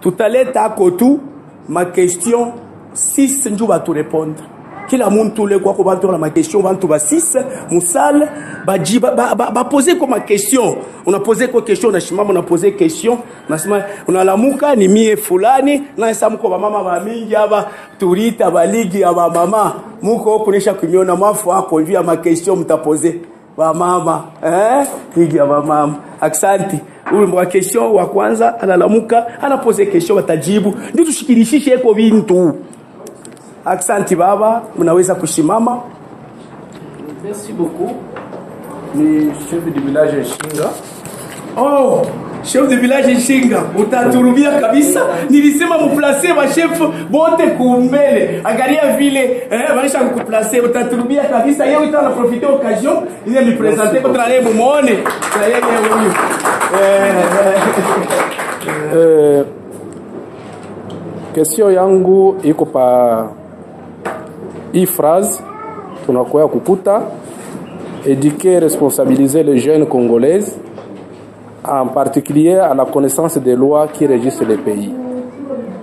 Tout à l'heure, à Kotou, ma question, 6, nous va tout répondre. Kila muntu le kwa kubantu na ma question bantu ba 6 musal ba jiba poser comme ma question. On a posé quoi question na on a posé question. Na on a lamuka ni mie fulani. Na samu kwa bah, mama ba mingi aba turita ba ligi aba mama. Muko kunisha kumiona mafu hapo hivi ma question mtapoze ba mama eh ligi aba mama. Asante huyu wa kesho wa kwanza analamuka anapose kesho watajibu ndio tushikirishishe eko bintu Aksanti baba, mnaweza kushimama. Merci beaucoup. Ni chef du village Shinga. Oh, chef de village Shinga, utaturubia kabisa. Nilisema muplace ba chef bote kumbele. Angalia vile eh maisha kukuplace utaturubia kabisa. Yeye utana profiter occasion ile mi présenter contre leo muone. Na yeye huyu. Eh question yangu iko pa hii phrase tunakuya kukuta éduquer responsabiliser les jeunes congolaises en particulier à la connaissance des lois qui régissent le pays.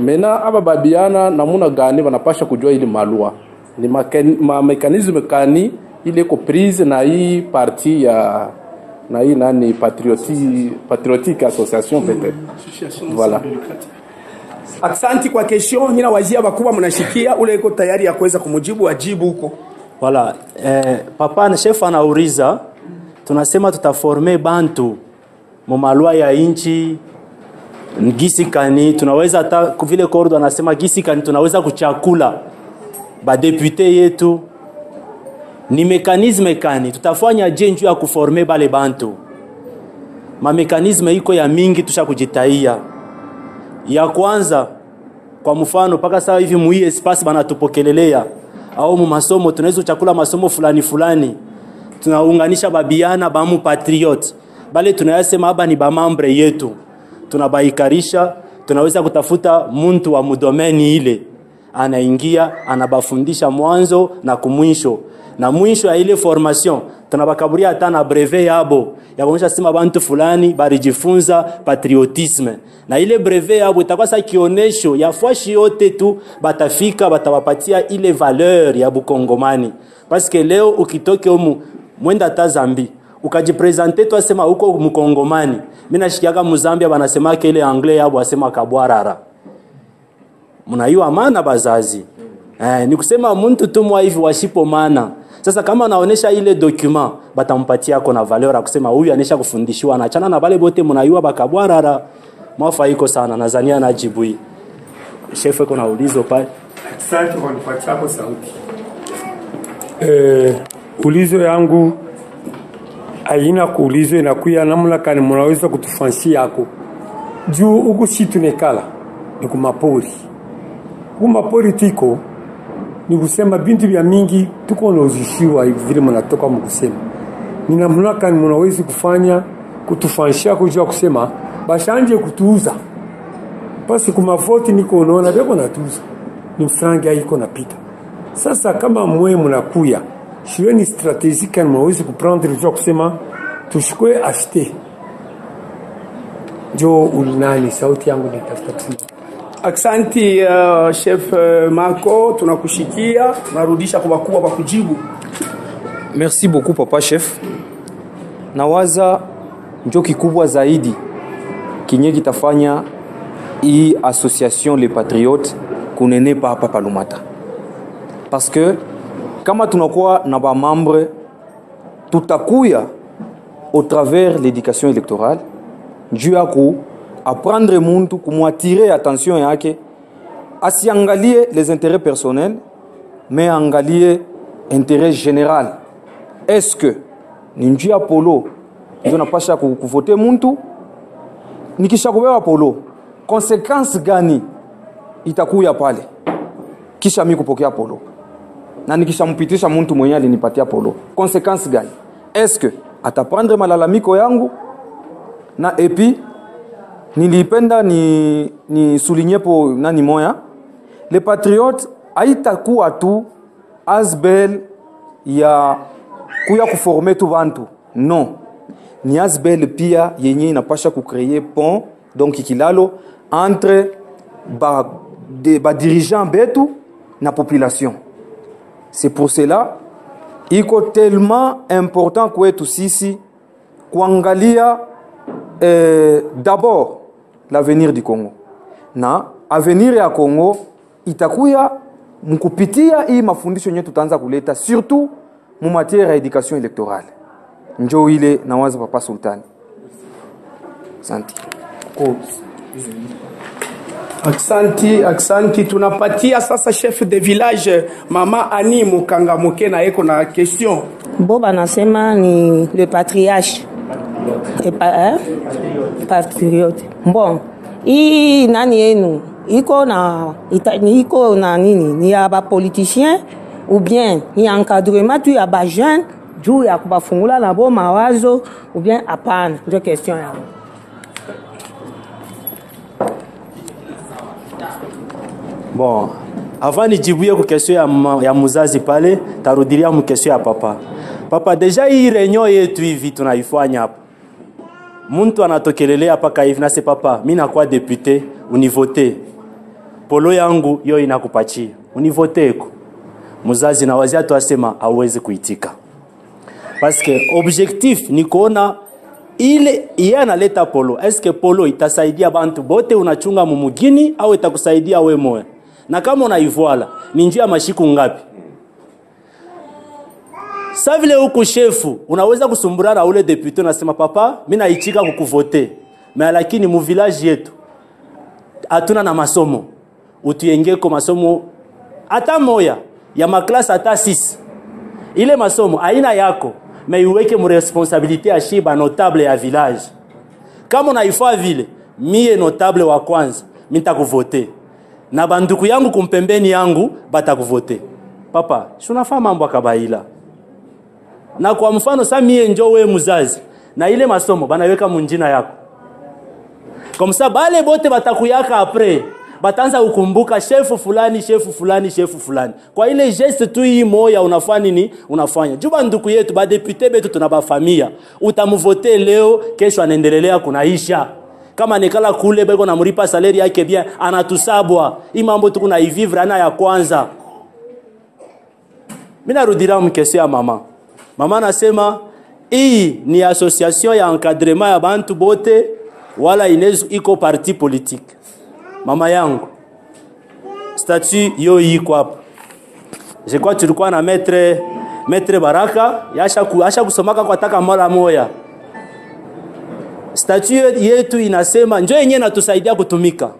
Mena aba babiana namuna gani banapasha kujua ili malua? Ni ma mekanisme kani ile iko prise na hii parti ya na hii nani? Patrioti, patriotique association peut-être. Voilà. Aksanti kwa kesho, nina wazia wakubwa mnashikia, ule iko tayari ya kuweza kumujibu ajibu huko. Voilà. Eh, papa na chef anauliza tunasema tutaforme bantu mumalwa ya inchi gisi kani tunaweza hata vile kordo anasema gisi kani tunaweza kuchakula badepute yetu ni mekanisme kani tutafanya je njuu ya kuforme bale bantu? Mamekanisme iko ya mingi tusha kujitaia ya kwanza kwa mfano paka sasa hivi muhii espace banatupokelelea. Au mu masomo tunaweza chakula masomo fulani fulani. Tunaunganisha babiana bamu patriot. Bale tunayasema haba ni bamambre yetu. Tunabaikarisha tunaweza kutafuta muntu wa mudomeni ile. Anaingia anabafundisha mwanzo na kumwisho na mwisho ya ile formation tunabakaburia hata na brevet yabo ya kuonyesha sema bantu fulani barijifunza patriotisme. Na ile brevet yabo itakuwa sa kionesho ya fwashi yote tu batafika batawapatia ile valeur ya bukongomani. Paske leo ukitoke umu mwenda ta zambi ukajipresente tu asema huko mkongomani mimi nashikiaga muzambia banasema ile anglais yabo asema kabwarara. Mnaiwa maana bazazi. Eh, ni kusema muntu tumwa hivi washipo maana sasa kama anaonesha ile document batampatia ako na valeur ya kusema huyu anesha kufundishiwa. Anachana na bale bote mnaiwa bakabwarara. Mwafa iko sana nadhania najibu hii. Chef kuna ulizo pale Asante kwa kunipatia hapo sauti. Eh, ulizo yangu aina kuulizo inakuya namna kani mnaweza kutufansia yako. Juu huku si tunekala ni kumapori. Kumapori mapori tiko ni kusema bintu vya mingi tuko nauzishiwa hivi vile mnatoka mkusema. Ni namna gani mnawezi kufanya kutufanshia kujua kusema bashanje kutuuza. Basi kumavoti niko unaona beko natuuza. Ni frangi iko napita. Sasa kama mwe mnakuya shiweni strategie kani mnaweza kuprendre jua kusema tushikwe ashte njo ulinani sauti yangu nitafuta kusema Aksanti uh, chef uh, Marco, tunakushikia, tunarudisha kwa wakubwa kwa kujibu. Merci beaucoup papa chef. Nawaza njo kikubwa zaidi kinye kitafanya hii association les patriotes kunenepa hapa Palumata, parce que kama tunakuwa na bamambre tutakuya au travers l'éducation électorale juu ya ku apprendre muntu kumwatire attention yake asiangalie les intérêts personnels mais angalie intérêt général est-ce que ni njuu ya polo ndio napasha ku- kuvote muntu? Nikisha kubewa polo konsekansi gani itakuya pale? Kisha mi kupokea polo. Na nikishampitisha muntu mwenye alinipatia polo konsekansi gani? Eske ataprendre malalamiko yangu? Na epi nilipenda ni, ni souligne po nani moya? Le patriote haitakuwa tu asbel ya kuya kuforme tu bantu non. Ni asbel pia yenye inapasha kukreye pont donc kilalo entre ba, de, ba betu na population. C'est pour cela iko tellement important kwetu sisi kuangalia eh, d'abord l'avenir du Congo na avenir ya Congo itakuya mkupitia hii mafundisho yenyewe tutaanza kuleta surtout mu matière ya education électorale njo ile nawaza papa sultani asante Aksanti, aksanti. Tunapatia sasa chef de village mama Ani Mukangamuke na eko na question. bo banasema ni le patriarche pa? Patriote. Bon hii nani yenu iko na ita, iko na nini? Ni ou bien ni encadrement tu na bo mawazo? Ou bien hapana ndio question yangu bon avant nijibuye ku question ya, muzazi pale tarudilia mu question ya papa. Papa deja hii reunion yetu hivi tunaifanya hapa muntu anatokelelea paka hivi nase papa mi nakuwa depute univote polo yangu yo inakupachia univoteko muzazi na wazia tu asema awezi kuitika. Paske objectif ni kuona ile iye analeta polo. Eske polo itasaidia bantu bote unachunga mumugini au itakusaidia we moya na kama unaivwala ni njia mashiku ngapi sa vile huku shefu unaweza kusumbura na ule depute unasema papa mi naichika kukuvote me lakini mu yetu hatuna na masomo. Utuyengeko masomo hata moya ya maklase hata sisi. ile masomo aina yako me iweke muresponsabilite ya shiba notable ya village. Kama unaifaa vile mie notable wa kwanza mitakuvote na banduku yangu kumpembeni yangu batakuvote. Papa si mambo akabaila na kwa mfano sasa mie njo we mzazi na ile masomo banaweka munjina yako. Komsa bale bote batakuyaka apres bataanza kukumbuka shefu fulani shefu fulani shefu fulani. Kwa ile geste tu hii moya unafanya nini? Unafanya. Juba nduku yetu badepute betu tuna bafamia utamuvote leo kesho anaendelelea kunaisha. Kama nikala kule beko namripa saleri yake bia anatusabwa. Hii mambo tu kuna ivivre ana ya kwanza. Mi narudira mkesea mama mama anasema hii ni association ya encadrement ya bantu bote wala inezu iko parti politique. Mama yangu statut yo iko hapa. Je crois tulikuwa na maître maître baraka yasha ku, asha kusomaka kwa taka mara moya. Statut yetu inasema njo yenyewe inatusaidia kutumika.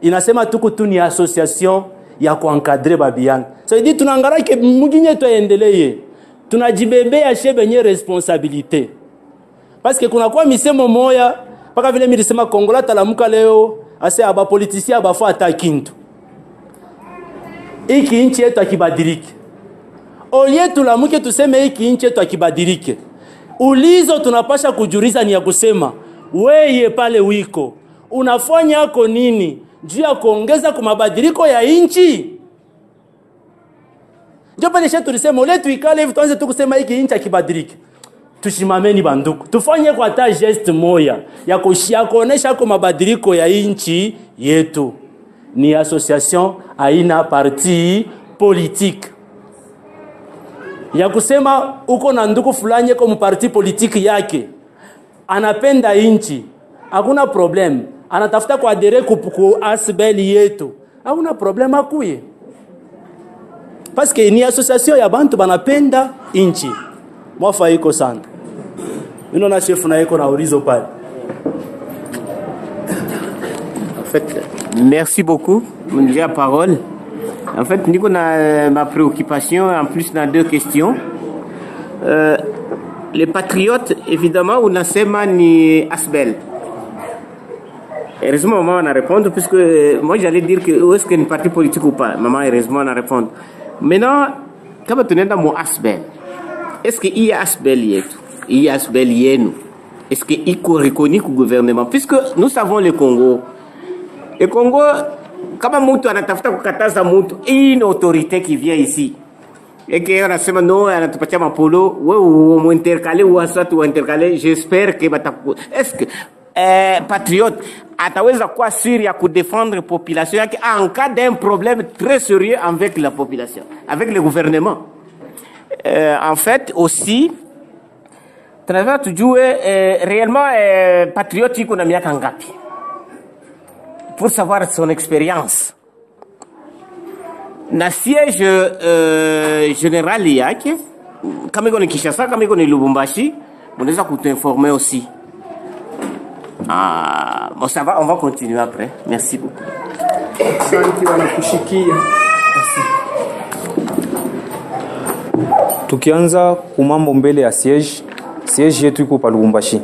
Inasema tuku tu ni association ya kuankadre babiana saidi so, tunangarake muginye tuendeleye tunajibebea she benye responsabilite paske kunakuwa misemo moya mpaka vile milisema kongola talamuka leo ase abapolitisia abafaa hata kintu iki nchi yetu akibadilike. Olie tulamuke tuseme iki nchi yetu akibadilike ulizo tunapasha kujuliza ni ya kusema weye pale wiko unafanya ako nini? Juu ya kuongeza kwa mabadiliko ya nchi njo pale shetu tulisema ule tuikale hivi tuanze tu kusema hiki inchi akibadilike tushimameni banduku. Tufanye kwa hata geste moya ya kuonesha kwa mabadiliko ya inchi yetu. Ni association aina parti politique. Ya kusema uko na nduku fulani kwa mparti politiki yake anapenda inchi, hakuna problem. Anatafuta kuadere ku, ku asbeli yetu. Hakuna problem akuye paske ni association ya bantu banapenda nchi mwafa iko sana minona shefu na iko na urizo pale En fait, merci beaucoup. Me la parole. En fait, niko na ma préoccupation, en plus na deux questions. Euh, les patriotes, évidemment, unasema ni Asbel? Heureusement, maman va répondre, puisque euh, moi j'allais dire que où est-ce qu'il y a une parti politique ou pas? Maman, heureusement, va répondre. Maintenant, kama tunaenda mu Asbel, est-ce que hii Asbel yetu, hii Asbel yenu, est-ce que iko reconnu ku gouvernement? Puisque nous savons le Congo, le Congo, kama mtu anatafuta kukataza mtu, hii ni autorité qui vient ici eke anasema no, anatupatia mapolo, wewe umuinterkale ou soit uinterkale, j'espère que bataku. Que eh, patriote ataweza kuwa sur ya kudefendre population yake en cas d'un problème très sérieux avec la population avec le gouvernement. Euh, en fait aussi tunataka tujue eh, réellement eh, patriote iko na miaka ngapi pour savoir son expérience. Na siège euh, général yake kama iko ni Kinshasa, kama iko ni Lubumbashi, kutuinformer aussi. Ah, bon, ça va, on va continuer après. Merci beaucoup. Wanakushikia. tukianza kumambo mbele ya siège siège yetu iko pa lubumbashi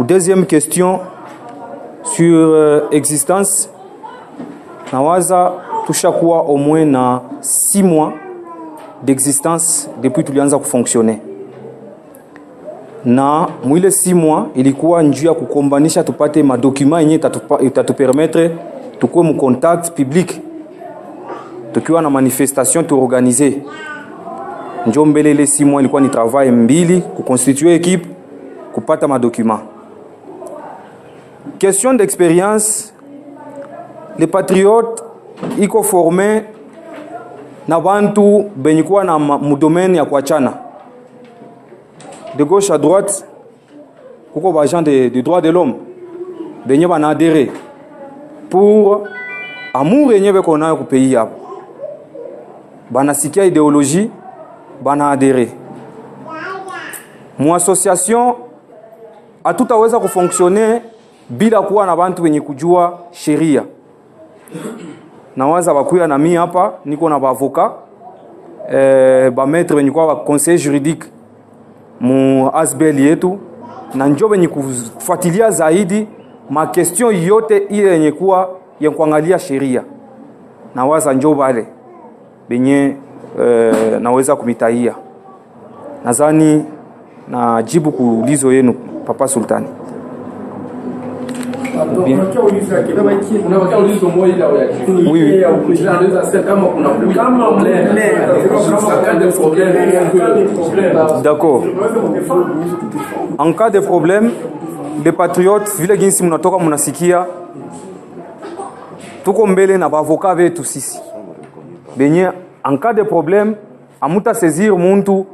deuxième question sur euh, existence nawaza tushakuwa au moins na 6 mois d'existence depuis tulianza kufonctionner na mwile 6 mois ilikuwa njuu ya kukombanisha tupate madokuma yenye itatupermetre tukuwe mu contact public. Tukiwa na manifestation tuorganize. Njo mbele ile si mois ilikuwa ni travail mbili kuconstitue equipe kupata madokuma. Question d'expérience le patriote iko forme na bantu benye kuwa na mudomaine ya kuachana de gauche à droite kuko baagent de, de droit de l'homme benye bana adere pour amour yenye beko nayo ku pays yabo banasikia idéologie bana adere. Mu association hatutaweza kufonctionner bila kuwa na bantu wenye kujua sheria. Nawaza bakuya na mi hapa niko na baavoka eh, bametre wenye kuwa baconseil juridique mu asbel yetu na njo wenye kufuatilia zaidi makestion yote ile yenye kuwa ya kuangalia sheria. Nawaza njo bale benye e, naweza kumitaia. Nadhani najibu kuulizo yenu papa sultani Oui, oui. D'accord. En cas de problème, les patriotes vile ginsi munatoka munasikia tuko mbele na bavoka vetu sisi benye en cas de problème amuta saisir muntu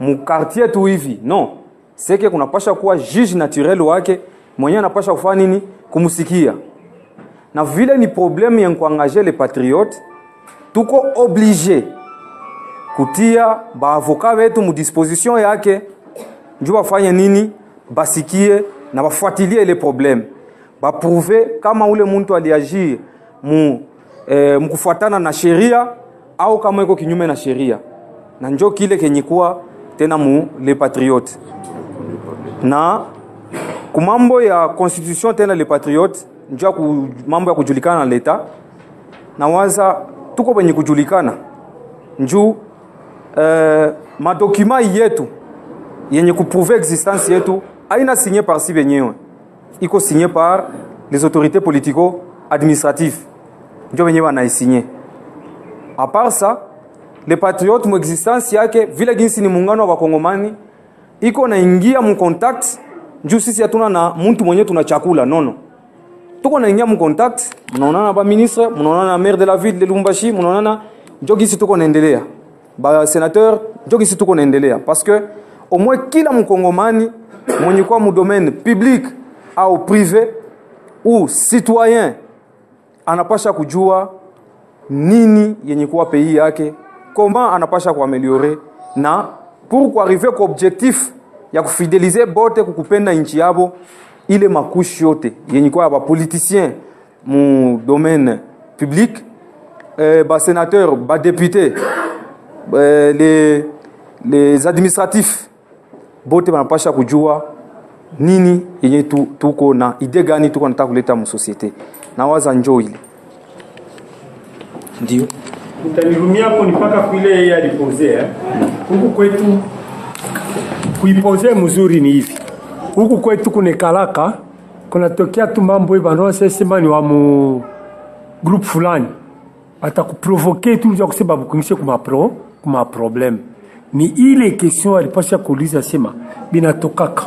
mukartier tu hivi non seke kunapasha kuwa juge naturel wake mwenye anapasha kufanya nini? Kumsikia. Na vile ni problème ya kuangaje les patriotes tuko oblige kutia baavoka wetu mu disposition yake nju bafanye nini? Basikie na bafuatilie ile probleme, baprouve kama ule muntu aliagir mu eh, mkufuatana na sheria au kama iko kinyume na sheria. Na njo kile kenye kuwa tena mu le patriote. Na kumambo ya constitution tena le patriote njua mambo ya kujulikana na leta nawaza tuko penye kujulikana. Njuu eh, madokuma yetu yenye kuprouve existence yetu aina signé par si benyewe iko signé par les autorités politico administratives. Njo benyewe banaisigné apart sa le patriote mu existence yake vile ginsi ni muungano wa bakongomani iko naingia mu contact njuu sisi hatuna na muntu mwenye tuna chakula nono. Tuko naingia mu contact mnaonana ba ministre, mnaonana na maire de la ville de Lubumbashi mnaonana njo gisi tuko naendelea. Ba senateur, njo gisi tuko naendelea. Au moins kila mkongomani mwenye kwa mu domaine public au privé ou citoyen anapasha kujua nini yenye kuwa pays yake comment anapasha kuameliore na pour kuarrive kwa objectif ya kufidelize bote kukupenda nchi yabo ile makushi yote yenye kwa ba politicien mu domaine public eh, ba deputé eh, les, les administratifs bote banapasha kujua nini yenye tu, tuko na ide gani tuko nataka kuleta mu societe. nawaza njo ile ndio utanirumia hapo ni mpaka kuile yeye alipozea eh? huku kwetu kuipoze mzuri ni hivi. Huku kwetu kunekalaka kunatokea tu mambo hivi ni wa mu group fulani. Atakuprovoke tu za kusema bukungishe kuma pro ni ile kestion alipasha kuuliza sema binatokaka.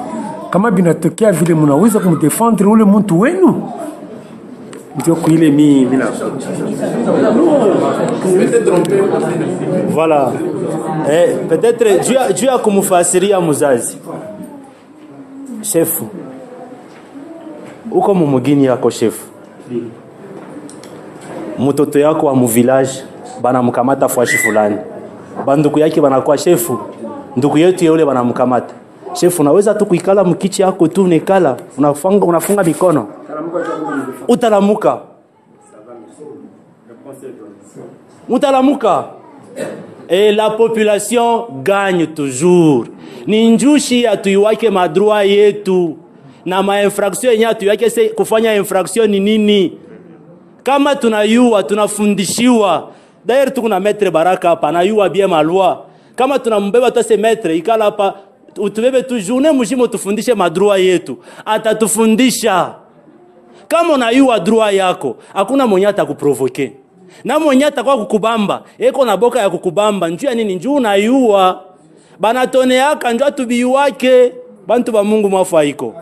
Kama binatokea vile munaweza kumdefendre ule mtu wenu ndio kuile mi mina Voilà. Eh, peut-être juu ya kumfasiria mzazi shefu uko mumugini yako shefu mtoto yako wa muvillage banamkamata fwashi fulani. Banduku yake banakuwa shefu nduku yetu yeule banamkamata shefu unaweza tu kuikala mkichi yako tu unekala unafunga, unafunga mikono. Utalamuka. Utalamuka. Et la population gagne toujours. Ni njushi atuiwake madroa yetu. Na mainfraction yenye atuiwake se kufanya infraction ni nini? Kama tunayua tunafundishiwa. Daire tukuna metre baraka hapa anayua bien malwa kama tunambeba tase metre ikala hapa utubebe tujune mushimo tufundishe madrua yetu. Atatufundisha. Kama unayua drua yako hakuna mwenye atakuprovoke. Na mwenye atakuwa kukubamba eko na boka ya kukubamba. Njuu ya nini? Njuu unayua. Banatoneaka njo atubiiwake bantu ba mungu mafaiko haiko